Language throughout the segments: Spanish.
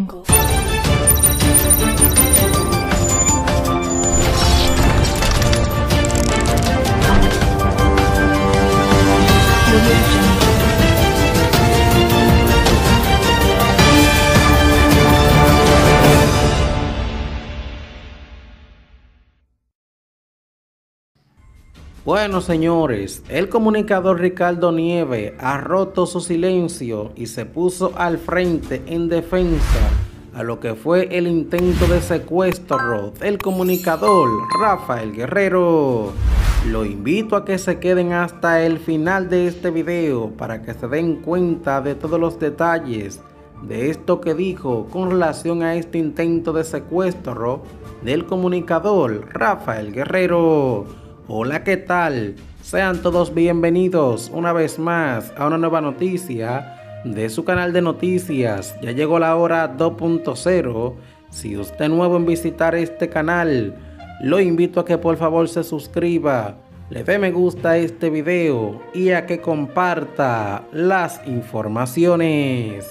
Angle. Bueno, señores, el comunicador Ricardo Nieve ha roto su silencio y se puso al frente en defensa a lo que fue el intento de secuestro del comunicador Rafael Guerrero. Lo invito a que se queden hasta el final de este video para que se den cuenta de todos los detalles de esto que dijo con relación a este intento de secuestro del comunicador Rafael Guerrero. Hola, ¿qué tal? Sean todos bienvenidos una vez más a una nueva noticia de su canal de noticias. Ya llegó la hora 2.0. Si usted es nuevo en visitar este canal, lo invito a que por favor se suscriba, le dé me gusta a este video y a que comparta las informaciones.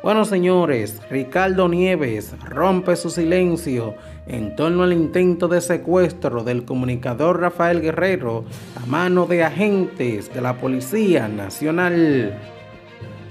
Bueno señores, Ricardo Nieves rompe su silencio en torno al intento de secuestro del comunicador Rafael Guerrero a mano de agentes de la Policía Nacional.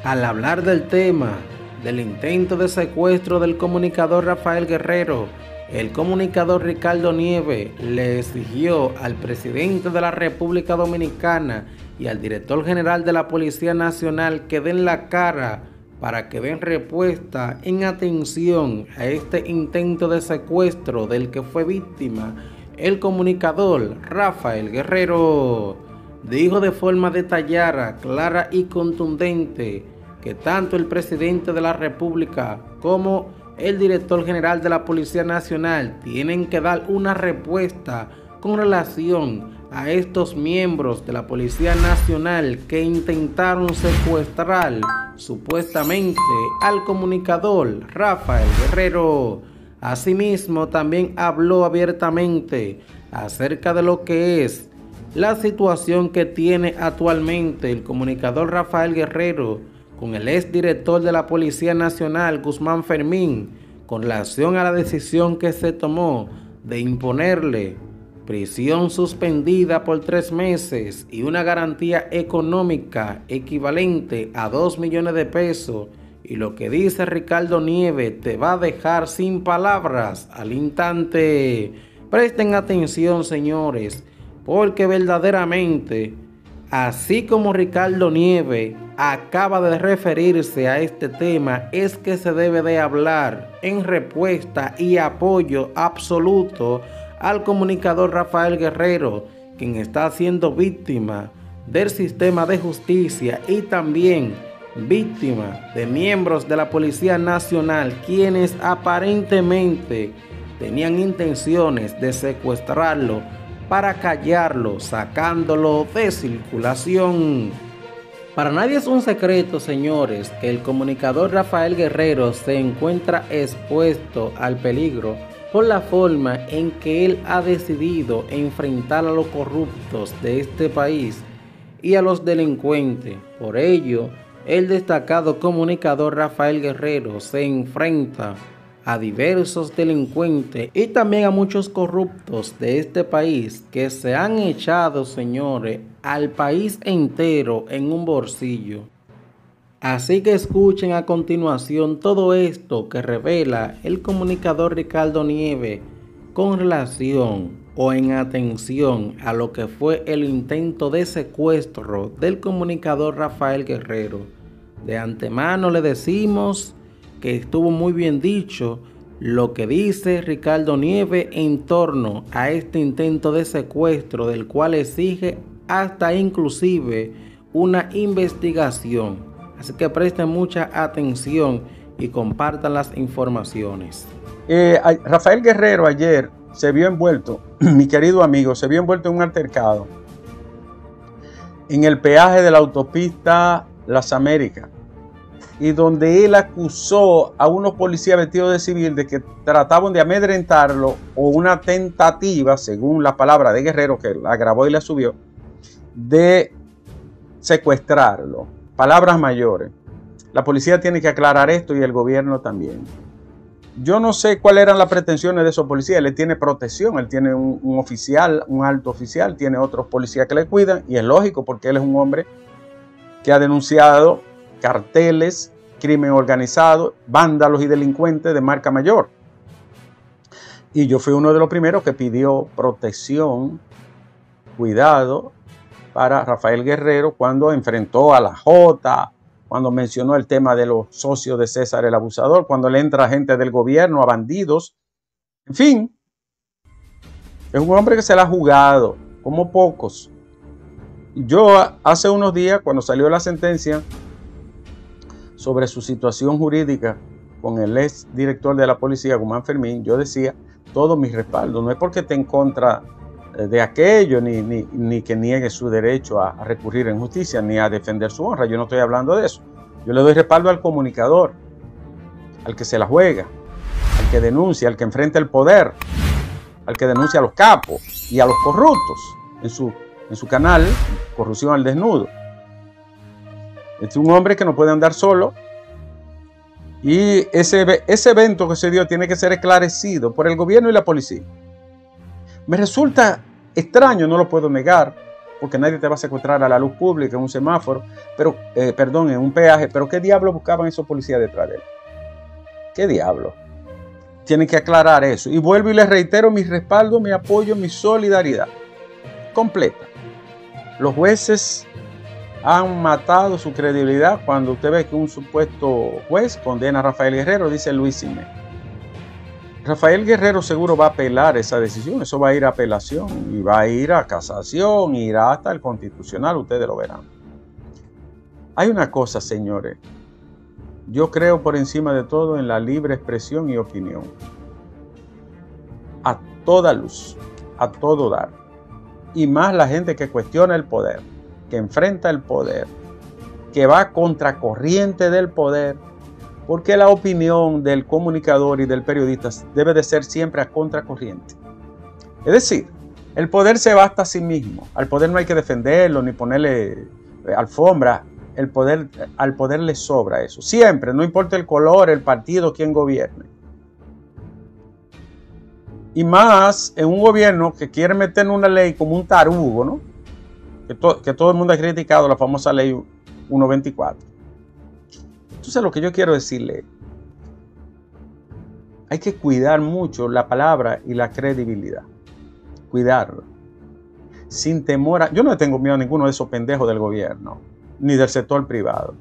Al hablar del tema del intento de secuestro del comunicador Rafael Guerrero, el comunicador Ricardo Nieves le exigió al presidente de la República Dominicana y al director general de la Policía Nacional que den la cara para que den respuesta en atención a este intento de secuestro del que fue víctima el comunicador Rafael Guerrero. Dijo de forma detallada, clara y contundente que tanto el presidente de la República como el director general de la Policía Nacional tienen que dar una respuesta con relación a estos miembros de la Policía Nacional que intentaron secuestrar supuestamente al comunicador Rafael Guerrero. Asimismo, también habló abiertamente acerca de lo que es la situación que tiene actualmente el comunicador Rafael Guerrero con el exdirector de la Policía Nacional, Guzmán Fermín, con relación a la decisión que se tomó de imponerle prisión suspendida por tres meses y una garantía económica equivalente a 2 millones de pesos. Y lo que dice Ricardo Nieve te va a dejar sin palabras al instante. Presten atención, señores, porque verdaderamente, así como Ricardo Nieve acaba de referirse a este tema, es que se debe de hablar en respuesta y apoyo absoluto al comunicador Rafael Guerrero, quien está siendo víctima del sistema de justicia y también víctima de miembros de la Policía Nacional, quienes aparentemente tenían intenciones de secuestrarlo para callarlo, sacándolo de circulación. Para nadie es un secreto, señores, que el comunicador Rafael Guerrero se encuentra expuesto al peligro por la forma en que él ha decidido enfrentar a los corruptos de este país y a los delincuentes. Por ello, el destacado comunicador Rafael Guerrero se enfrenta a diversos delincuentes y también a muchos corruptos de este país que se han echado, señores, al país entero en un bolsillo. Así que escuchen a continuación todo esto que revela el comunicador Ricardo Nieve con relación o en atención a lo que fue el intento de secuestro del comunicador Rafael Guerrero. De antemano le decimos que estuvo muy bien dicho lo que dice Ricardo Nieve en torno a este intento de secuestro del cual exige hasta inclusive una investigación. Así que presten mucha atención y compartan las informaciones. Eh, Rafael Guerrero ayer se vio envuelto, mi querido amigo, se vio envuelto en un altercado en el peaje de la autopista Las Américas y donde él acusó a unos policías vestidos de civil de que trataban de amedrentarlo o una tentativa, según la palabra de Guerrero que la grabó y la subió, de secuestrarlo palabras mayores. La policía tiene que aclarar esto y el gobierno también. yo no sé cuáles eran las pretensiones de esos policías. Él tiene protección, él tiene un, un, oficial, un alto oficial, tiene otros policías que le cuidan y es lógico porque él es un hombre que ha denunciado carteles, crimen organizado, vándalos y delincuentes de marca mayor. Y yo fui uno de los primeros que pidió protección, cuidado para Rafael Guerrero cuando enfrentó a la J, cuando mencionó el tema de los socios de César el abusador, cuando le entra gente del gobierno a bandidos. En fin, es un hombre que se la ha jugado, como pocos. Yo hace unos días, cuando salió la sentencia sobre su situación jurídica con el ex director de la policía, Guzmán Fermín, yo decía, todo mi respaldo, no es porque esté en contra de aquello, ni, ni, que niegue su derecho a, recurrir en justicia, ni a defender su honra. Yo no estoy hablando de eso. Yo le doy respaldo al comunicador, al que se la juega, al que denuncia, al que enfrenta el poder, al que denuncia a los capos y a los corruptos en su, en su canal Corrupción al Desnudo. Es un hombre que no puede andar solo y ese, ese evento que se dio tiene que ser esclarecido por el gobierno y la policía. Me resulta extraño, no lo puedo negar, porque nadie te va a secuestrar a la luz pública en un semáforo, pero, eh, perdón, en un peaje, pero ¿qué diablo buscaban esos policías detrás de él? ¿Qué diablo? Tienen que aclarar eso. Y vuelvo y les reitero mi respaldo, mi apoyo, mi solidaridad completa. Los jueces han matado su credibilidad cuando usted ve que un supuesto juez condena a Rafael Guerrero, dice Luis Jiménez. Rafael Guerrero seguro va a apelar esa decisión, eso va a ir a apelación y va a ir a casación, irá hasta el constitucional, ustedes lo verán. Hay una cosa, señores, yo creo por encima de todo en la libre expresión y opinión. A toda luz, a todo dar. Y más la gente que cuestiona el poder, que enfrenta el poder, que va contracorriente del poder, porque la opinión del comunicador y del periodista debe de ser siempre a contracorriente. Es decir, el poder se basta a sí mismo. Al poder no hay que defenderlo ni ponerle eh, alfombra. El poder, al poder le sobra eso. Siempre, no importa el color, el partido, quien gobierne. Y más en un gobierno que quiere meter una ley como un tarugo, ¿no? Que todo el mundo ha criticado la famosa ley 124 entonces lo que yo quiero decirle, hay que cuidar mucho la palabra y la credibilidad. Cuidarla. Sin temor a... Yo no tengo miedo a ninguno de esos pendejos del gobierno, ni del sector privado.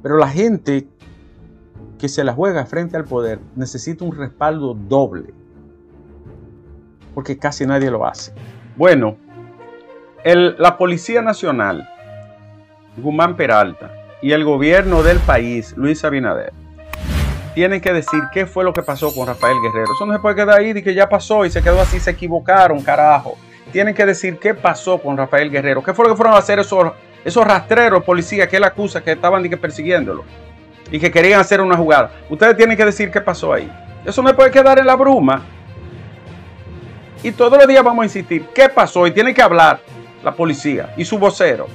Pero la gente que se la juega frente al poder necesita un respaldo doble. Porque casi nadie lo hace. Bueno, la Policía Nacional Guzmán Peralta y el gobierno del país, Luis Abinader, tienen que decir qué fue lo que pasó con Rafael Guerrero. Eso no se puede quedar ahí y que ya pasó y se quedó así, se equivocaron, carajo. Tienen que decir qué pasó con Rafael Guerrero. ¿Qué fue lo que fueron a hacer esos, esos rastreros policías que él acusa que estaban persiguiéndolo y que querían hacer una jugada? Ustedes tienen que decir qué pasó ahí. Eso no se puede quedar en la bruma. Y todos los días vamos a insistir, ¿qué pasó? Y tiene que hablar la policía y su vocero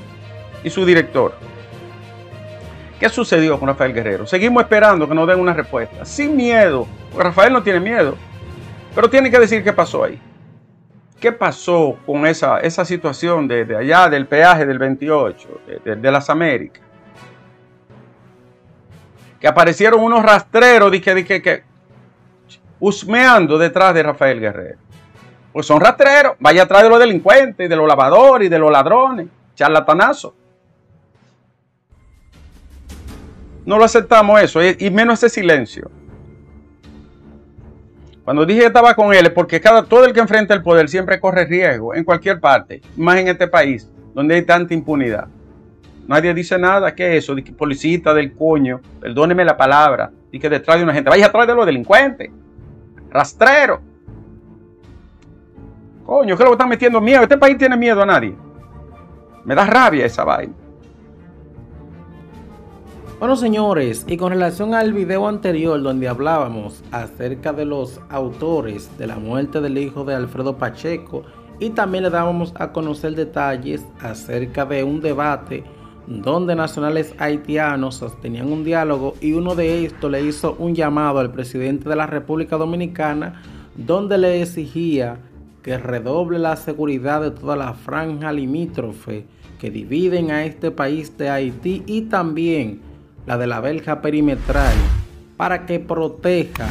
y su director. ¿Qué sucedió con Rafael Guerrero? Seguimos esperando que nos den una respuesta. Sin miedo, porque Rafael no tiene miedo, pero tiene que decir qué pasó ahí. ¿Qué pasó con esa, esa situación de, allá del peaje del 28, de, las Américas? Que aparecieron unos rastreros de que, que husmeando detrás de Rafael Guerrero. Pues son rastreros, vaya atrás de los delincuentes, de los lavadores y de los ladrones, charlatanazos. No lo aceptamos eso, y menos ese silencio. Cuando dije que estaba con él, es porque cada, todo el que enfrenta el poder siempre corre riesgo, en cualquier parte, más en este país, donde hay tanta impunidad. Nadie dice nada, ¿qué es eso? De que policita del coño, perdóneme la palabra, y que detrás de una gente, vaya atrás de los delincuentes, rastrero. Coño, ¿qué es lo que están metiendo miedo? Este país tiene miedo a nadie. Me da rabia esa vaina. Bueno señores, y con relación al video anterior donde hablábamos acerca de los autores de la muerte del hijo de Alfredo Pacheco y también le dábamos a conocer detalles acerca de un debate donde nacionales haitianos sostenían un diálogo y uno de estos le hizo un llamado al presidente de la República Dominicana donde le exigía que redoble la seguridad de toda la franja limítrofe que dividen a este país de Haití y también la de la belja perimetral para que proteja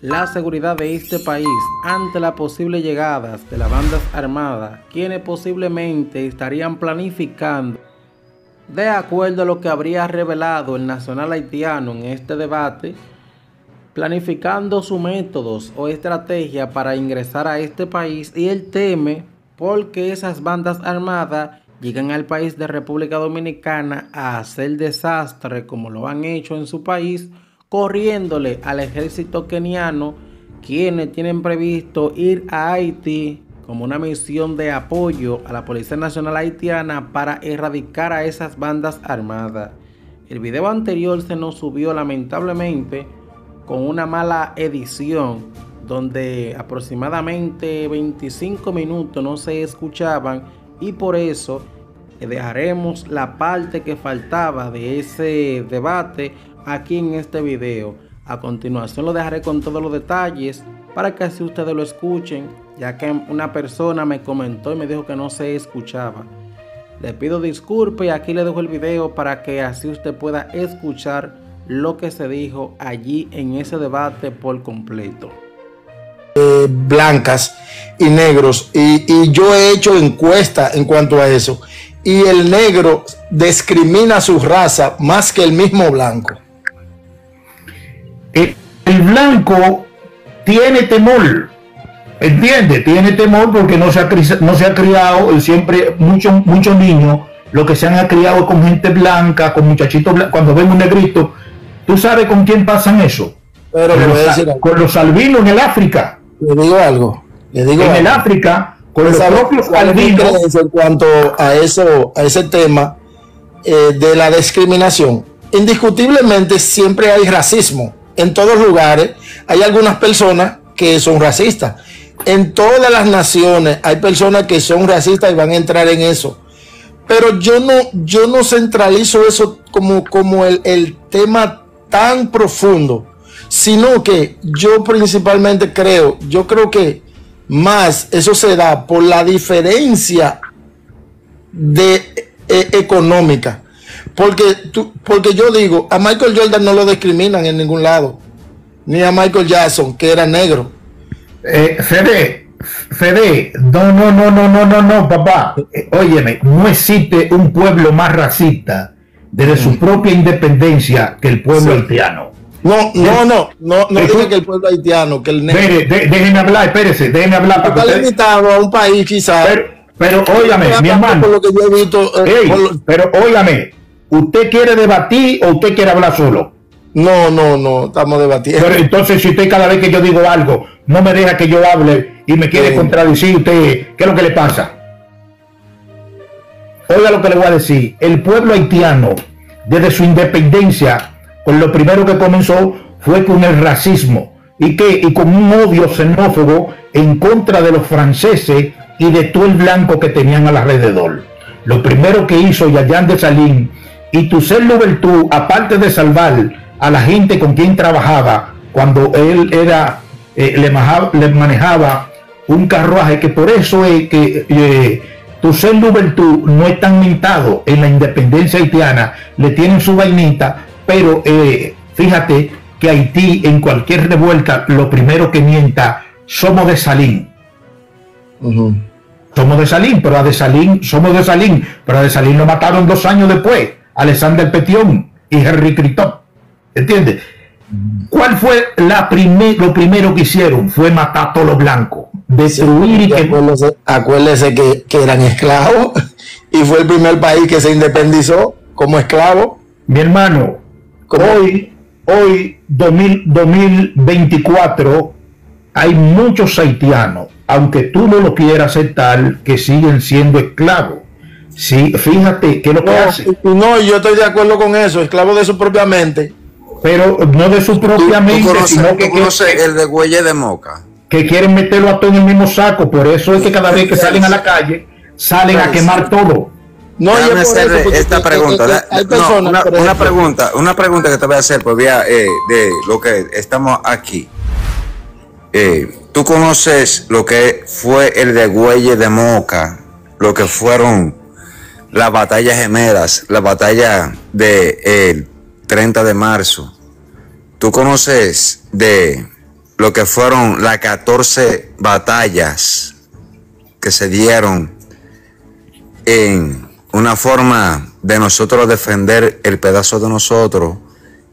la seguridad de este país ante las posibles llegadas de las bandas armadas, quienes posiblemente estarían planificando, de acuerdo a lo que habría revelado el nacional haitiano en este debate, planificando sus métodos o estrategia para ingresar a este país y él teme porque esas bandas armadas llegan al país de República Dominicana a hacer desastre como lo han hecho en su país, corriéndole al ejército keniano, quienes tienen previsto ir a Haití como una misión de apoyo a la Policía Nacional Haitiana para erradicar a esas bandas armadas. El video anterior se nos subió lamentablemente con una mala edición donde aproximadamente 25 minutos no se escuchaban y por eso dejaremos la parte que faltaba de ese debate aquí en este video. A continuación lo dejaré con todos los detalles para que así ustedes lo escuchen, ya que una persona me comentó y me dijo que no se escuchaba. Le pido disculpas y aquí le dejo el video para que así usted pueda escuchar lo que se dijo allí en ese debate por completo. Eh, blancas y negros y, y, yo he hecho encuesta en cuanto a eso y el negro discrimina su raza más que el mismo blanco. El, el blanco tiene temor, entiende, tiene temor porque no se ha, no se ha criado siempre muchos muchos niños lo que se han criado con gente blanca, con muchachitos blancos, cuando ven un negrito ¿Tú sabes con quién pasan eso? Pero con, los, con los albinos en el África. Le digo algo. Le digo en algo. el África, con los propios albinos. En cuanto a eso, a ese tema eh, de la discriminación, indiscutiblemente siempre hay racismo. En todos lugares hay algunas personas que son racistas. En todas las naciones hay personas que son racistas y van a entrar en eso. Pero yo no, yo no centralizo eso como, como el, el tema tan profundo, sino que yo principalmente creo, yo creo que más eso se da por la diferencia de eh, económica. Porque, tú, porque yo digo, a Michael Jordan no lo discriminan en ningún lado, ni a Michael Jackson, que era negro. Eh, Fede, Fede, no, no, no, no, no, no, no, papá. Eh, óyeme, no existe un pueblo más racista desde su propia independencia que el pueblo sí. haitiano. No, no, no, no, no dice que el pueblo haitiano, que el negro. Déjenme hablar, espérese, déjenme hablar. Está limitado a un país quizás. Pero, óigame, mi hermano. Por lo que yo he visto, eh. Pero óigame, ¿usted quiere debatir o usted quiere hablar solo? No, no, no, estamos debatiendo. Pero entonces, si usted cada vez que yo digo algo, no me deja que yo hable y me quiere contradecir usted, ¿qué es lo que le pasa? Oiga lo que le voy a decir. El pueblo haitiano, desde su independencia, pues lo primero que comenzó fue con el racismo y, que, y con un odio xenófobo en contra de los franceses y de todo el blanco que tenían alrededor. Lo primero que hizo Yayan de Salín y Toussaint Louverture, aparte de salvar a la gente con quien trabajaba, cuando él era, eh, le, manejaba, un carruaje, que por eso es que eh, Toussaint Louverture no es tan mintado en la independencia haitiana, le tienen su vainita, pero eh, fíjate que Haití en cualquier revuelta lo primero que mienta, somos de Salín. Uh -huh. Somos de Salín, pero a de Salín, somos de Salín, pero a de Salín lo mataron dos años después, Alexander Petion y Henry Critop. ¿Entiendes? ¿Cuál fue la primer, lo primero que hicieron? Fue matar a todos los blancos. Destruir sí, y que... Acuérdese, acuérdese que, que, eran esclavos y fue el primer país que se independizó como esclavo. Mi hermano, ¿Cómo? hoy, hoy 2000, 2024, hay muchos haitianos, aunque tú no lo quieras aceptar, que siguen siendo esclavos. Sí, fíjate que lo no, que hace. No, yo estoy de acuerdo con eso, esclavo de su propia mente pero no de su propia mente, ¿Tú conoces, sino que, que, el de Güelle de Moca. Que quieren meterlo a todo en el mismo saco, por eso es que cada vez que salen a la calle, salen a quemar todo. No, Déjame eso, porque esta pregunta. que- que no, una, pregunta, una pregunta que te voy a hacer por vía eh, de lo que estamos aquí. Eh, ¿Tú conoces lo que fue el degüelle de Moca? Lo que fueron las batallas gemelas, la batalla del 30 de marzo. ¿Tú conoces de lo que fueron las 14 batallas que se dieron en una forma de nosotros defender el pedazo de nosotros,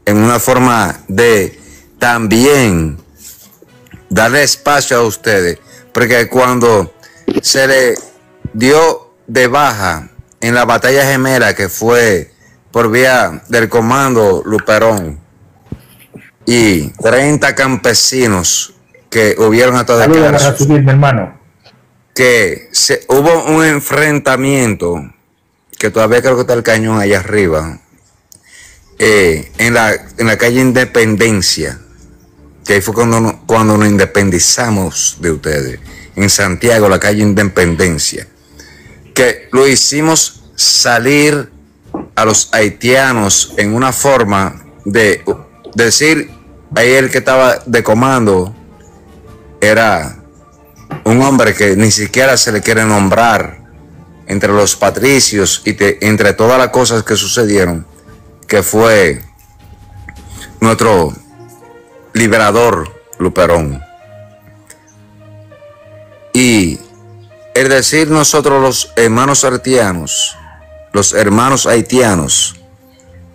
en una forma de también darle espacio a ustedes, porque cuando se le dio de baja en la batalla gemela que fue por vía del comando Luperón y 30 campesinos que hubieron a recibir, mi hermano. que se, hubo un enfrentamiento que todavía creo que está el cañón allá arriba eh, en, la, en la calle Independencia que ahí fue cuando, cuando nos independizamos de ustedes en Santiago la calle Independencia que lo hicimos salir a los haitianos en una forma de decir ahí el que estaba de comando era un hombre que ni siquiera se le quiere nombrar entre los patricios y entre todas las cosas que sucedieron, que fue nuestro liberador Luperón. Y el decir nosotros los hermanos haitianos, los hermanos haitianos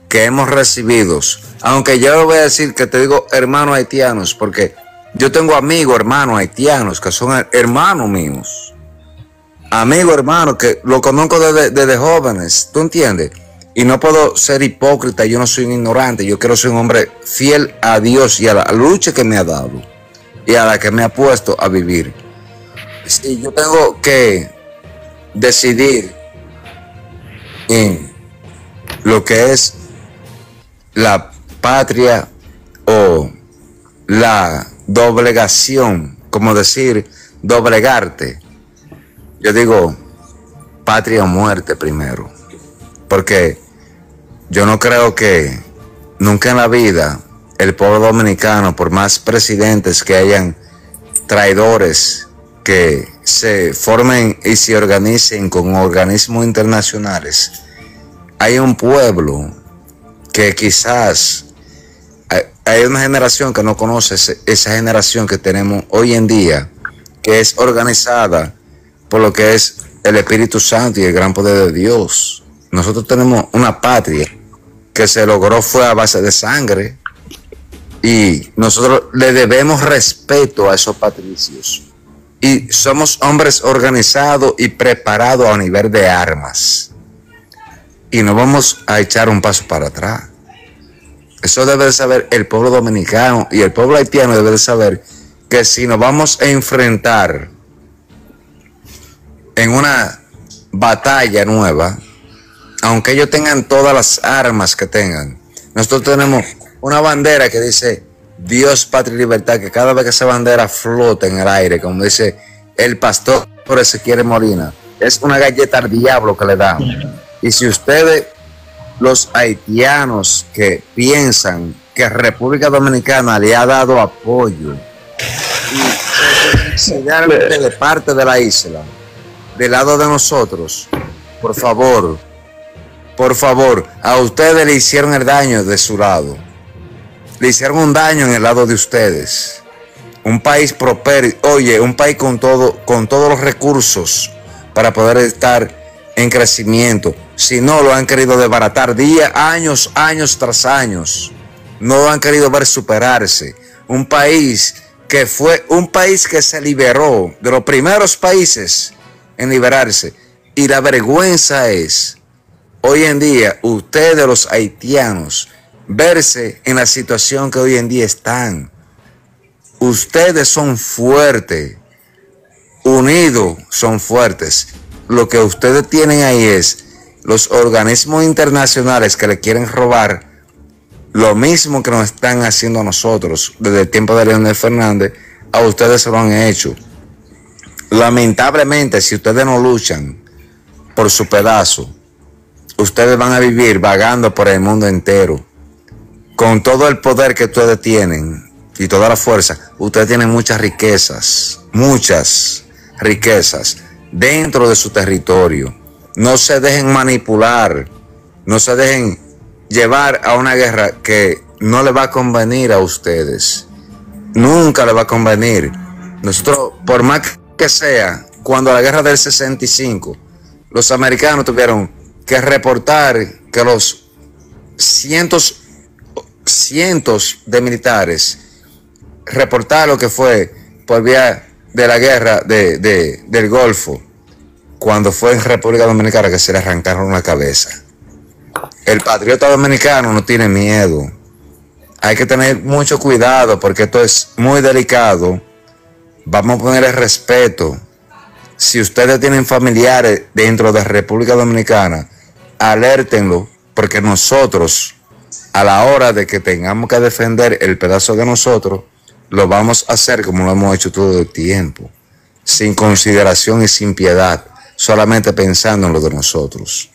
que hemos recibido, aunque yo voy a decir que te digo hermanos haitianos, porque yo tengo amigos hermanos haitianos que son her- hermanos míos. Amigos hermanos que lo conozco desde jóvenes, ¿tú entiendes? Y no puedo ser hipócrita, yo no soy un ignorante, yo quiero ser un hombre fiel a Dios y a la lucha que me ha dado y a la que me ha puesto a vivir. Si yo tengo que decidir en lo que es la patria o la doblegación, como decir, doblegarte. Yo digo, patria o muerte primero, porque yo no creo que nunca en la vida el pueblo dominicano, por más presidentes que hayan traidores que se formen y se organicen con organismos internacionales, hay un pueblo que quizás hay- una generación que no conoce esa generación que tenemos hoy en día, que es organizada por lo que es el Espíritu Santo y el gran poder de Dios. Nosotros tenemos una patria que se logró fue a base de sangre y nosotros le debemos respeto a esos patricios. Y somos hombres organizados y preparados a nivel de armas. Y no vamos a echar un paso para atrás. Eso debe de saber el pueblo dominicano y el pueblo haitiano debe de saber que si nos vamos a enfrentar en una batalla nueva, aunque ellos tengan todas las armas que tengan, nosotros tenemos una bandera que dice Dios, patria y libertad, que cada vez que esa bandera flota en el aire, como dice el pastor Ezequiel Molina, es una galleta al diablo que le damos. Y si ustedes, los haitianos que piensan que República Dominicana le ha dado apoyo y se de parte de la isla, del lado de nosotros, por favor, por favor, a ustedes le hicieron el daño de su lado. Le hicieron un daño en el lado de ustedes. Un país prospero, oye, un país con todo, con todos los recursos para poder estar en crecimiento. Si no lo han querido desbaratar día, años, años tras años. No lo han querido ver superarse. Un país que fue un país que se liberó de los primeros países en liberarse. Y la vergüenza es, hoy en día, ustedes los haitianos, verse en la situación que hoy en día están. Ustedes son fuertes, unidos son fuertes. Lo que ustedes tienen ahí es los organismos internacionales que le quieren robar lo mismo que nos están haciendo a nosotros desde el tiempo de Leonel Fernández, a ustedes se lo han hecho. Lamentablemente, si ustedes no luchan por su pedazo, ustedes van a vivir vagando por el mundo entero. Con todo el poder que ustedes tienen y toda la fuerza, ustedes tienen muchas riquezas, muchas riquezas dentro de su territorio. No se dejen manipular, no se dejen llevar a una guerra que no le va a convenir a ustedes. Nunca le va a convenir. Nosotros, por más que sea, cuando la guerra del 65, los americanos tuvieron que reportar que los cientos, cientos de militares reportaron lo que fue por vía de la guerra de, del Golfo, cuando fue en República Dominicana que se le arrancaron la cabeza. El patriota dominicano no tiene miedo. Hay que tener mucho cuidado porque esto es muy delicado. Vamos a poner el respeto. Si ustedes tienen familiares dentro de República Dominicana, alértenlo porque nosotros, a la hora de que tengamos que defender el pedazo de nosotros, lo vamos a hacer como lo hemos hecho todo el tiempo, sin consideración y sin piedad, solamente pensando en lo de nosotros,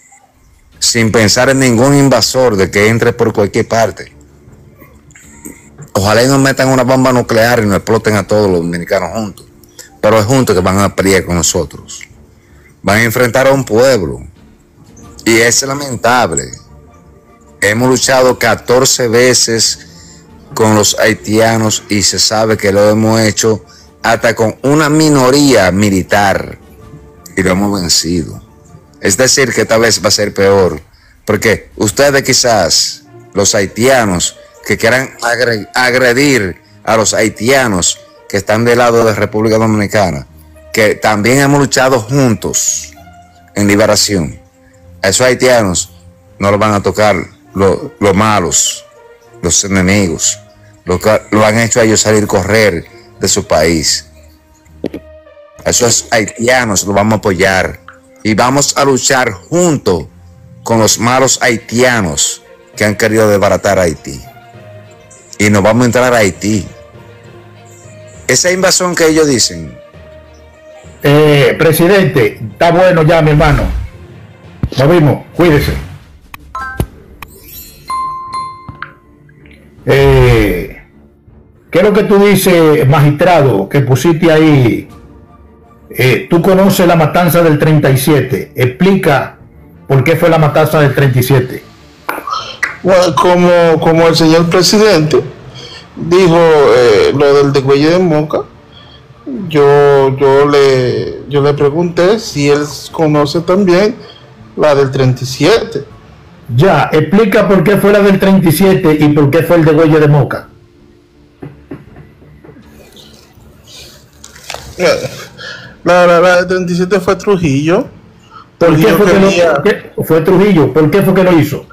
sin pensar en ningún invasor de que entre por cualquier parte. Ojalá y nos metan una bomba nuclear y nos exploten a todos los dominicanos juntos, pero es juntos que van a pelear con nosotros. Van a enfrentar a un pueblo y es lamentable. Hemos luchado 14 veces con los haitianos y se sabe que lo hemos hecho hasta con una minoría militar y lo hemos vencido. Es decir, que esta vez va a ser peor, porque ustedes quizás, los haitianos, que quieran agredir a los haitianos que están del lado de República Dominicana, que también hemos luchado juntos en liberación, a esos haitianos no lo van a tocar los malos, los enemigos, lo, lo han hecho a ellos salir correr de su país. A esos haitianos los vamos a apoyar y vamos a luchar junto con los malos haitianos que han querido desbaratar a Haití. Y nos vamos a entrar a Haití. Esa invasión que ellos dicen. Eh, presidente, está bueno ya, mi hermano. Nos vimos, cuídese. Eh, ¿Qué es lo que tú dices, magistrado, que pusiste ahí? Eh, tú conoces la matanza del 37. Explica por qué fue la matanza del 37. Como, como el señor presidente dijo eh, lo del degüelle de Moca, yo, yo, le, yo le pregunté si él conoce también la del 37. Ya, explica por qué fue la del 37 y por qué fue el degüelle de Moca. La, la, la del 37 fue Trujillo. ¿Por qué fue, que lo, fue Trujillo? ¿Por qué fue que lo hizo?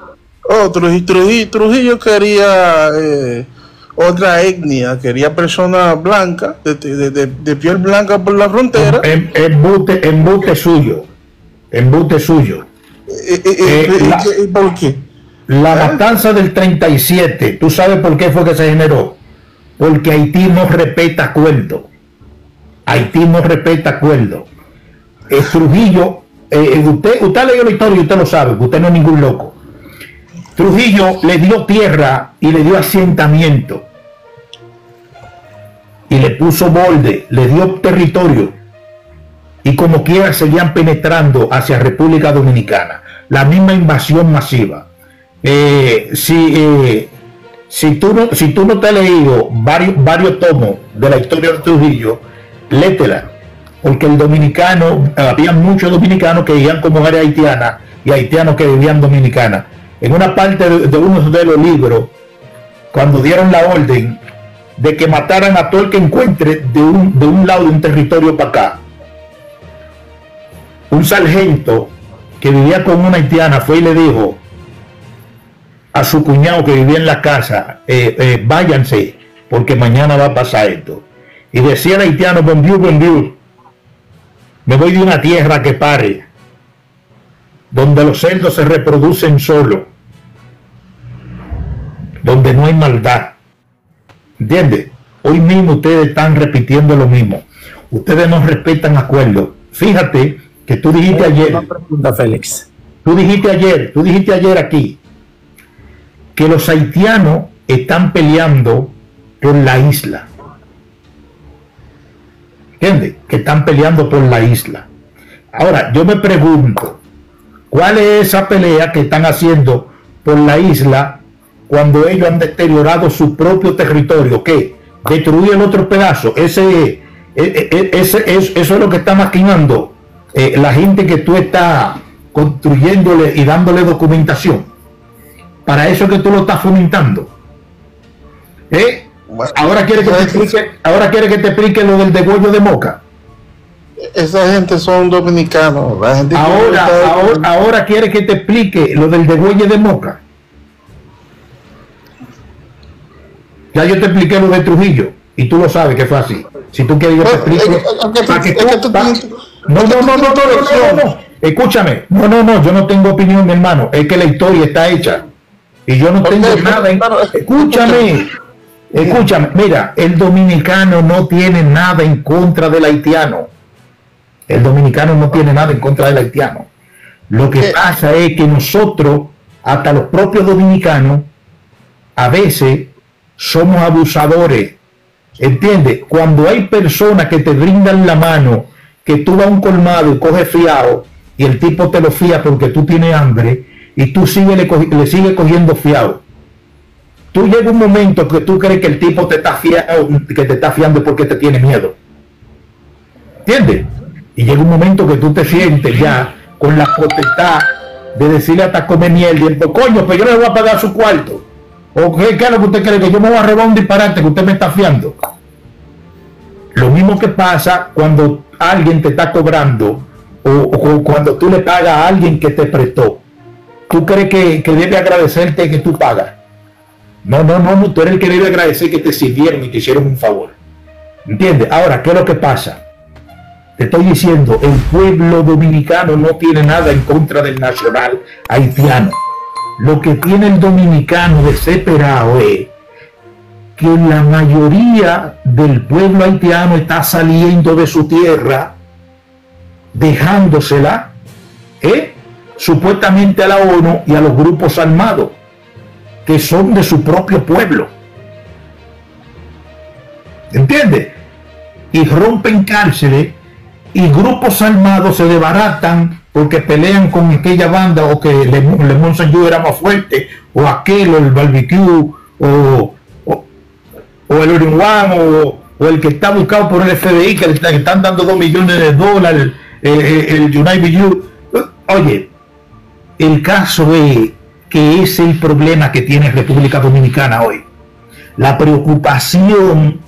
Oh, Trujillo, Trujillo, quería eh, otra etnia, quería personas blancas, de, de, de, piel blanca por la frontera. En, embute, embute suyo. Embute suyo. Eh, eh, la, ¿Por qué? La matanza del 37, ¿tú sabes por qué fue que se generó? Porque Haití no respeta acuerdo. Haití no respeta acuerdo. Trujillo, usted, usted leído la historia y usted lo sabe, usted no es ningún loco. Trujillo le dio tierra y le dio asentamiento. Y le puso borde, le dio territorio. Y como quiera seguían penetrando hacia República Dominicana. La misma invasión masiva. Eh, si, eh, si, tú no, si tú no te has leído varios, varios tomos de la historia de Trujillo, létela. Porque el dominicano, había muchos dominicanos que vivían como mujeres haitianas y haitianos que vivían dominicanas en una parte de, uno de los libros, cuando dieron la orden de que mataran a todo el que encuentre de un, de un lado de un territorio para acá, un sargento que vivía con una haitiana fue y le dijo a su cuñado que vivía en la casa, eh, eh, váyanse, porque mañana va a pasar esto. Y decía el haitiano, bonjour, bonjour, me voy de una tierra que pare, donde los cerdos se reproducen solo, donde no hay maldad. ¿Entiendes? Hoy mismo ustedes están repitiendo lo mismo. Ustedes no respetan acuerdos. Fíjate que tú dijiste ayer. Una pregunta, Félix. tú dijiste ayer, tú dijiste ayer aquí que los haitianos están peleando por la isla. ¿Entiendes? Que están peleando por la isla. Ahora, yo me pregunto, ¿cuál es esa pelea que están haciendo por la isla cuando ellos han deteriorado su propio territorio? ¿Qué? Destruir el otro pedazo. Ese, e, e, e, ese, eso es lo que está maquinando eh, la gente que tú estás construyéndole y dándole documentación. Para eso es que tú lo estás fomentando. ¿Eh? ahora quiere que te explique, ahora quiere que te explique lo del degüello de Moca. Esa gente son dominicanos. ahora, ahora, quiere que te explique lo del degüelle de Moca. Ya yo te expliqué lo de Trujillo y tú lo sabes que fue así. Si tú quieres, yo te explico. No, no, no, no, no, no, no, Escúchame. No, no, no, yo no tengo opinión, mi hermano. Es que la historia está hecha. Y yo no tengo nada en... Escúchame. Escúchame. Mira, el dominicano no tiene nada en contra del haitiano. El dominicano no tiene nada en contra del haitiano. Lo que pasa es que nosotros, hasta los propios dominicanos, a veces somos abusadores. ¿Entiendes? Cuando hay personas que te brindan la mano que tú vas a un colmado y coges fiado y el tipo te lo fía porque tú tienes hambre y tú sigue, le, le sigues cogiendo fiado. Tú llega un momento que tú crees que el tipo te está fiando, que te está fiando porque te tiene miedo. ¿Entiendes? Y llega un momento que tú te sientes ya con la potestad de decirle hasta come miel y el coño, pues yo le voy a pagar su cuarto. ¿O qué, qué es lo que usted cree? Que yo me voy a robar un disparate que usted me está fiando. Lo mismo que pasa cuando alguien te está cobrando o, cuando tú le pagas a alguien que te prestó. ¿Tú crees que, debe agradecerte que tú pagas? No, no, no, no, tú eres el que debe agradecer que te sirvieron y te hicieron un favor. ¿Entiendes? Ahora, ¿qué es lo que pasa? Te estoy diciendo, el pueblo dominicano no tiene nada en contra del nacional haitiano. Lo que tiene el dominicano desesperado es que la mayoría del pueblo haitiano está saliendo de su tierra, dejándosela, ¿eh? supuestamente a la ONU y a los grupos armados, que son de su propio pueblo. ¿Entiendes? Y rompen cárceles y grupos armados se desbaratan porque pelean con aquella banda o que Le, Le era más fuerte o aquel o el barbecue o el Uruguay o, el que está buscado por el FBI, que le están dando dos millones de dólares, eh, eh, el United U. Oye, el caso es que es el problema que tiene República Dominicana hoy. La preocupación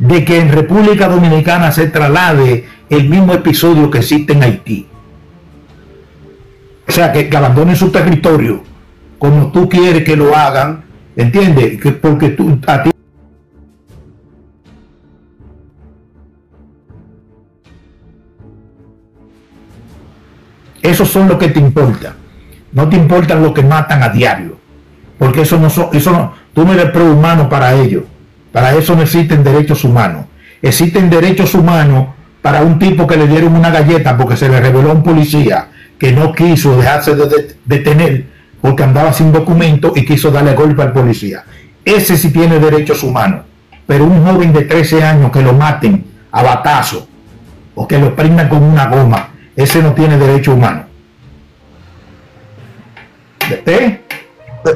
de que en República Dominicana se traslade el mismo episodio que existe en Haití. O sea, que, que abandonen su territorio como tú quieres que lo hagan ¿Entiendes? porque tú, a ti Esos son los que te importan. No te importan los que matan a diario. Porque eso no son, eso no, tú no eres pro-humano para ellos. Para eso no existen derechos humanos. Existen derechos humanos para un tipo que le dieron una galleta porque se le reveló a un policía que no quiso dejarse de detener porque andaba sin documento y quiso darle golpe al policía. Ese sí tiene derechos humanos. Pero un joven de 13 años que lo maten a batazo o que lo prendan con una goma, ese no tiene derecho humano. ¿Eh?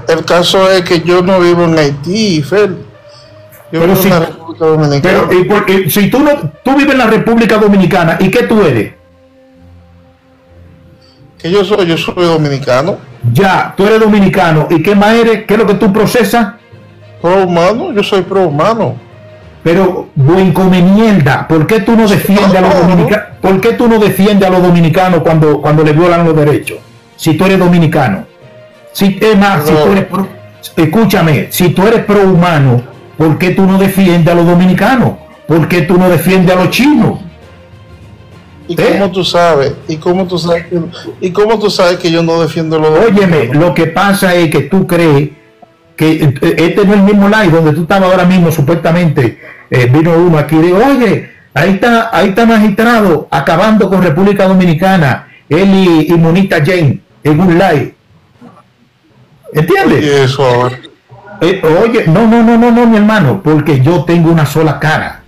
El caso es que yo no vivo en Haití, Fer. Yo pero si, en la República Dominicana. Pero, si tú, no, tú vives en la República Dominicana, ¿y qué tú eres? Que yo soy, yo soy dominicano. Ya, tú eres dominicano. ¿Y qué más eres? ¿Qué es lo que tú procesas? Pro humano, yo soy pro humano. Pero, buen come mierda, ¿por qué tú no defiendes a los dominicanos? ¿Por qué tú no defiendes a los dominicanos cuando, cuando le violan los derechos? Si tú eres dominicano. Si, es más, si tú eres pro, escúchame, si tú eres pro humano, ¿por qué tú no defiendes a los dominicanos? ¿Por qué tú no defiendes a los chinos? ¿Y ¿Eh? cómo tú sabes? ¿Y cómo tú sabes que, ¿Y cómo tú sabes que yo no defiendo los Óyeme, lo que pasa es que tú crees que eh, este no es el mismo live donde tú estabas ahora mismo, supuestamente, eh, vino uno aquí y dijo, oye, ahí está, ahí está magistrado acabando con República Dominicana él y, y Monita Jane en un live. ¿Entiendes? Y eso ahora. Eh, oye, no, no, no, no, no, mi hermano, porque yo tengo una sola cara.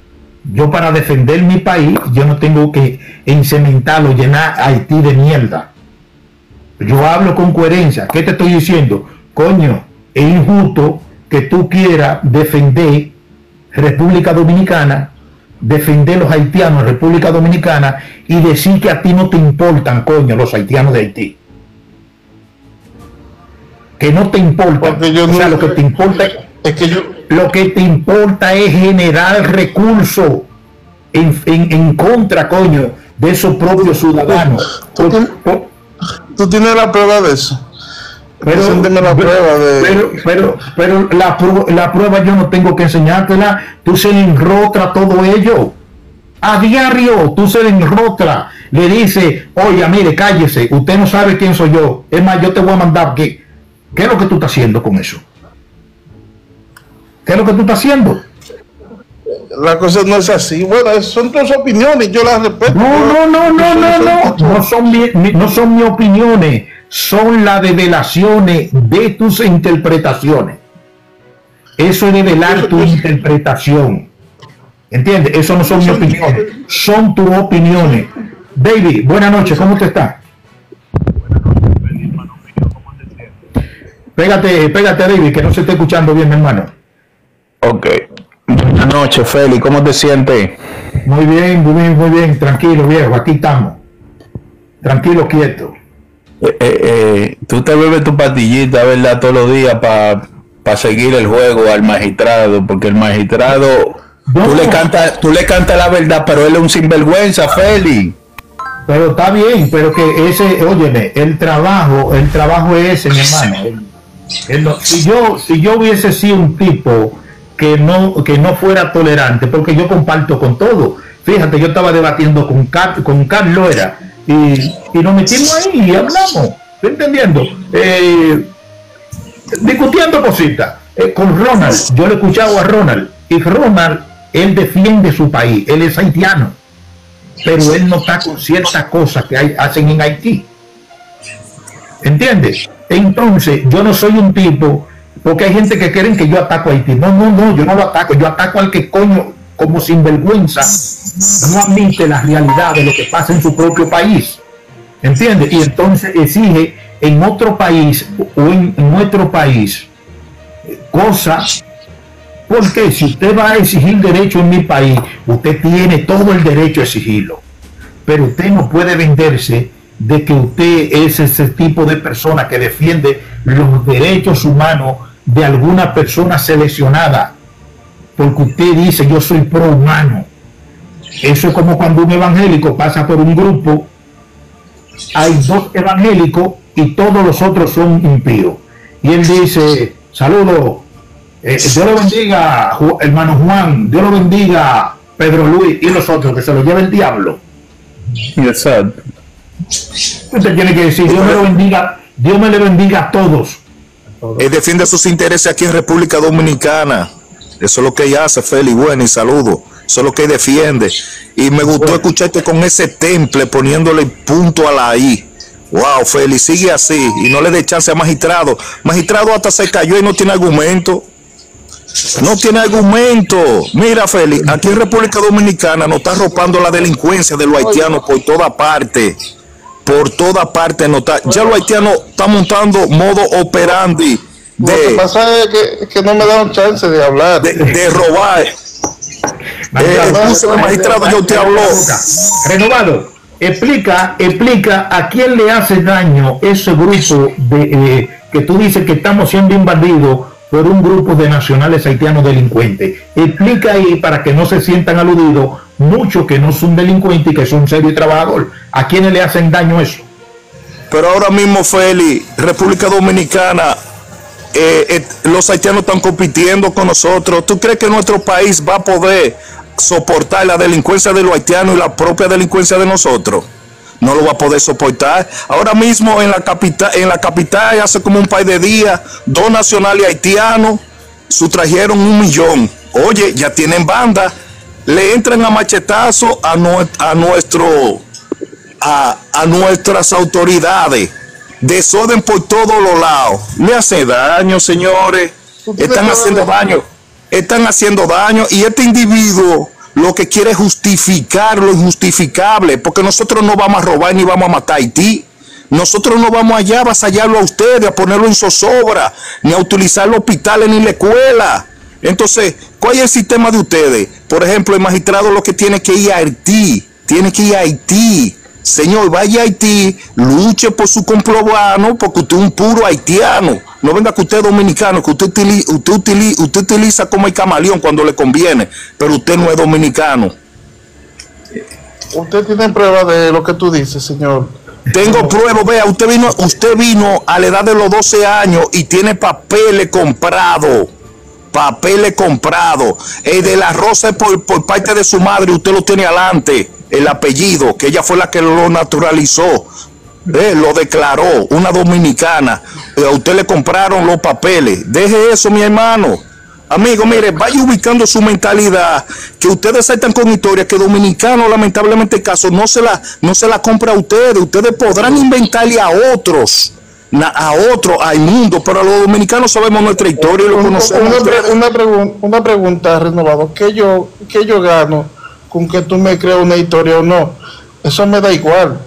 Yo para defender mi país, yo no tengo que encementarlo, llenar Haití de mierda. Yo hablo con coherencia. ¿Qué te estoy diciendo? Coño, es injusto que tú quieras defender República Dominicana, defender los haitianos República Dominicana y decir que a ti no te importan, coño, los haitianos de Haití. Que no te importa. Yo o sea, lo que te importa es que yo, lo que te importa es generar recursos en, en- en contra, coño, de esos propios ciudadanos. Tú tú tienes la prueba de eso. Pero, la prueba de. pero, pero, pero la, pru- la prueba yo no tengo que enseñártela. Tú se enrotra todo ello. A diario, tú se le enrotra. Le dice, oye, mire, cállese. Usted no sabe quién soy yo. Es más, yo te voy a mandar. ¿Qué, ¿Qué es lo que tú estás haciendo con eso? ¿Qué es lo que tú estás haciendo? La cosa no es así. Bueno, son tus opiniones, yo las respeto. No, no, no, no, no, no. No son, mi- no son mis opiniones, son las develaciones de tus interpretaciones. Eso es develar tu interpretación. ¿Entiendes? Eso no son mis opiniones, son tus opiniones. David, buenas noches, ¿cómo te está? Pégate, pégate, David, que no se está escuchando bien, mi hermano. Ok. Buenas noches, Feli. ¿Cómo te sientes? Muy bien, muy bien, muy bien. Tranquilo, viejo, aquí estamos. Tranquilo, quieto. Eh, eh, eh, tú te bebes tu pastillita, ¿verdad? Todos los días para seguir el juego al magistrado, porque el magistrado, No. tú le cantas tú le cantas la verdad, pero él es un sinvergüenza, Feli. Pero está bien, pero que ese, óyeme, el trabajo, el trabajo es ese, mi hermano. Si yo, si yo hubiese sido un tipo que no, que no fuera tolerante, porque yo comparto con todo. Fíjate, yo estaba debatiendo con, Car- con Carlos era, y, y nos metimos ahí y hablamos, ¿está entendiendo? Eh, discutiendo cositas. Eh, con Ronald, yo le he escuchado a Ronald, y Ronald, él defiende su país, él es haitiano pero él no está con ciertas cosas que hacen en Haití. ¿Entiendes? Entonces, yo no soy un tipo, porque hay gente que creen que yo ataco a Haití. No, no, no, yo no lo ataco, yo ataco al que coño, como sinvergüenza, no admite la realidad de lo que pasa en su propio país. ¿Entiendes? Y entonces exige en otro país o en nuestro país cosas porque si usted va a exigir derecho en mi país, usted tiene todo el derecho a exigirlo. Pero usted no puede venderse de que usted es ese tipo de persona que defiende los derechos humanos de alguna persona seleccionada. Porque usted dice, yo soy pro humano. Eso es como cuando un evangélico pasa por un grupo, hay dos evangélicos y todos los otros son impíos. Y él dice, saludos, eh, Dios lo bendiga, hermano Juan, Dios lo bendiga, Pedro Luis y los otros, que se lo lleva el diablo. Exacto. Usted tiene que decir, Dios me lo bendiga, Dios me le bendiga a todos. Él defiende sus intereses aquí en República Dominicana. Eso es lo que ella hace, Feli. Bueno, y saludo. Eso es lo que defiende. Y me gustó escucharte con ese temple poniéndole punto a la I. Wow, Feli, sigue así. Y no le dé chance a magistrado. Magistrado hasta se cayó y no tiene argumento. No tiene argumento. Mira, Feli, aquí en República Dominicana nos está arropando la delincuencia de los haitianos por toda parte. Por toda parte está. Ya los haitianos están montando modo operandi Lo que de, pasa es que, que no me dan chance de hablar. de, de robar. Eh, escúcheme, magistrado, yo te hablo. Renovado, explica, explica a quién le hace daño ese grupo de eh, que tú dices que estamos siendo invadidos por un grupo de nacionales haitianos delincuentes. Explica ahí para que no se sientan aludidos muchos que no son delincuentes y que son serios y trabajadores. ¿A quiénes le hacen daño eso? Pero ahora mismo, Feli, República Dominicana, eh, eh, los haitianos están compitiendo con nosotros. ¿Tú crees que nuestro país va a poder soportar la delincuencia de los haitianos y la propia delincuencia de nosotros? No lo va a poder soportar. Ahora mismo en la capital, en la capital hace como un par de días, dos nacionales haitianos sustrajeron un millón. Oye, ya tienen banda, le entran a machetazo a, a nuestro a, a nuestras autoridades. Desorden por todos los lados. Le hace daño, señores. Están haciendo daño. Están haciendo daño. Y este individuo lo que quiere es justificar lo injustificable. Porque nosotros no vamos a robar ni vamos a matar a Haití. Nosotros no vamos allá a avasallarlo a ustedes, a ponerlo en zozobra, ni a utilizar los hospitales ni la escuela. Entonces, ¿cuál es el sistema de ustedes? Por ejemplo, el magistrado lo que tiene que ir a Haití, tiene que ir a Haití. Señor, vaya a Haití, luche por su comprobano, porque usted es un puro haitiano. No venga que usted es dominicano, que usted utiliza, usted utiliza, usted utiliza como el camaleón cuando le conviene, pero usted no es dominicano. Usted tiene prueba de lo que tú dices, señor. Tengo pruebas, vea, usted vino, usted vino a la edad de los 12 años y tiene papeles comprados. Papeles comprados. El de la rosa por, parte de su madre, usted lo tiene adelante. El apellido, que ella fue la que lo naturalizó. Eh, lo declaró, una dominicana. Eh, a usted le compraron los papeles. Deje eso, mi hermano. Amigo, mire, vaya ubicando su mentalidad, que ustedes saltan con historias que dominicano, lamentablemente caso, no se la, no se la compra a ustedes. Ustedes podrán inventarle a otros, a otros, al mundo, pero los dominicanos sabemos nuestra historia y lo conocemos. una pre- una pregun- una pregunta, renovado. ¿Qué yo, ¿Qué yo gano con que tú me creas una historia o no? Eso me da igual.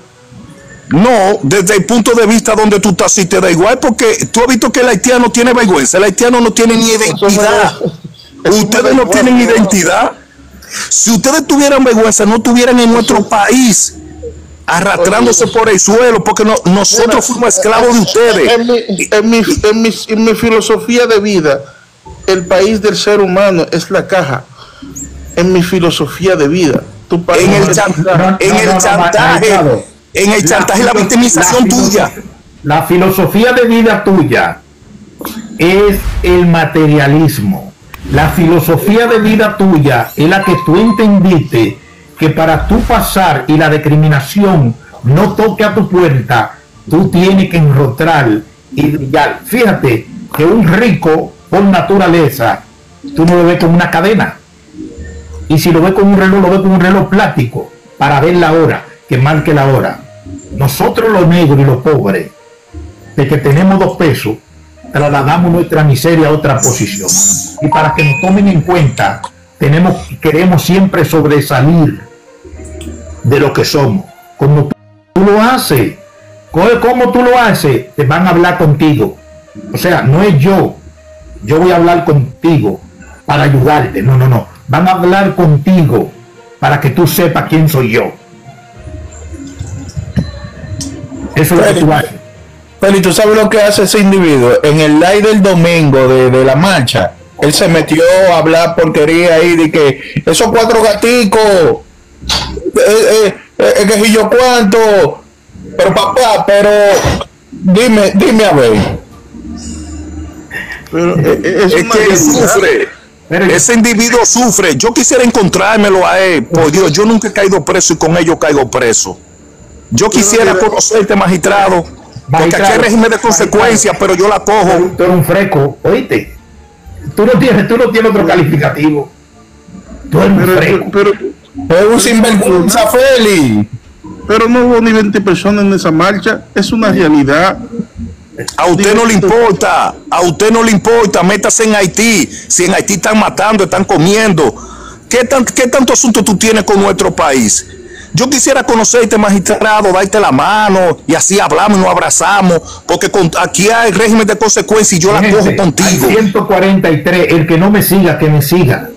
No, desde el punto de vista donde tú estás, sí te da igual, porque tú has visto que el haitiano tiene vergüenza, el haitiano no tiene ni Eso me identidad. eso Ustedes no igual, tienen no. identidad. Si ustedes tuvieran vergüenza, no estuvieran en nuestro país arrastrándose por el suelo, porque no- nosotros fuimos esclavos de ustedes. En mi, en, mi, en, mi, en mi filosofía de vida, el país del ser humano es la caja. En mi filosofía de vida. Tu país En el, es chan- la caja. en no, el no, chantaje, en el chantaje la victimización la tuya. La filosofía de vida tuya es el materialismo. La filosofía de vida tuya es la que tú entendiste que para tú pasar y la discriminación no toque a tu puerta, tú tienes que enrostrar y brillar. Fíjate que un rico por naturaleza, tú no lo ves con una cadena. Y si lo ves con un reloj, lo ves con un reloj plástico para ver la hora, que marque la hora. Nosotros los negros y los pobres, de que tenemos dos pesos, trasladamos nuestra miseria a otra posición. Y para que nos tomen en cuenta, tenemos, queremos siempre sobresalir de lo que somos. Como tú, lo haces, ¿cómo cómo tú lo haces? Te van a hablar contigo. O sea, no es yo, yo voy a hablar contigo para ayudarte. No, no, no. Van a hablar contigo para que tú sepas quién soy yo. Eso es lo que tú haces. Pero ¿y tú sabes lo que hace ese individuo? En el live del domingo de, de la marcha, él se metió a hablar porquería ahí de que esos cuatro gaticos, eh, eh, eh, que si yo cuánto, pero papá, pero dime, dime a ver. Pero, eh, eh, es Es que sufre. Ese individuo sufre. Yo quisiera encontrármelo a él. Por Dios, yo nunca he caído preso y con ellos caigo preso. Yo quisiera conocerte, magistrado. Porque aquí hay régimen de consecuencias, pero yo la cojo. tú eres un fresco, oíste. Tú no tienes, tú no tienes otro calificativo. Tú eres un Pero, fresco. pero, Es un sinvergüenza, Feli. pero no hubo ni 20 personas en esa marcha. Es una realidad. A usted no le importa, a usted no le importa, métase en Haití. Si en Haití están matando, están comiendo. ¿Qué, tan- qué tanto asunto tú tienes con nuestro país? Yo quisiera conocerte, magistrado, darte la mano y así hablamos y nos abrazamos, porque con- aquí hay régimen de consecuencias y yo la cojo contigo. 143, el que no me siga, que me siga.